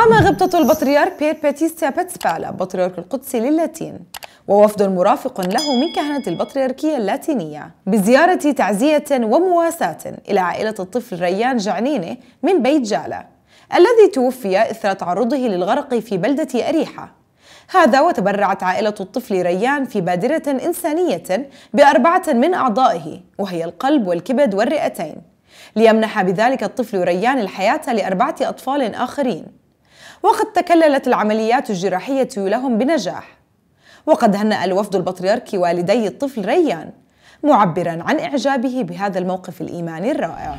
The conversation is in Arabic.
قام غبطة البطريرك بييرباتيستا بيتسابالا بطريرك القدس للاتين. ووفد مرافق له من كهنة البطريركية اللاتينية. بزيارة تعزية ومواساة إلى عائلة الطفل ريان جعنينة من بيت جالا الذي توفي إثر تعرضه للغرق في بلدة أريحا. هذا وتبرعت عائلة الطفل ريان في بادرة إنسانية بأربعة من أعضائه وهي القلب والكبد والرئتين. ليمنح بذلك الطفل ريان الحياة لأربعة أطفال آخرين. وقد تكللت العمليات الجراحية لهم بنجاح. وقد هنأ الوفد البطريركي والدي الطفل ريان معبرا عن إعجابه بهذا الموقف الإيماني الرائع.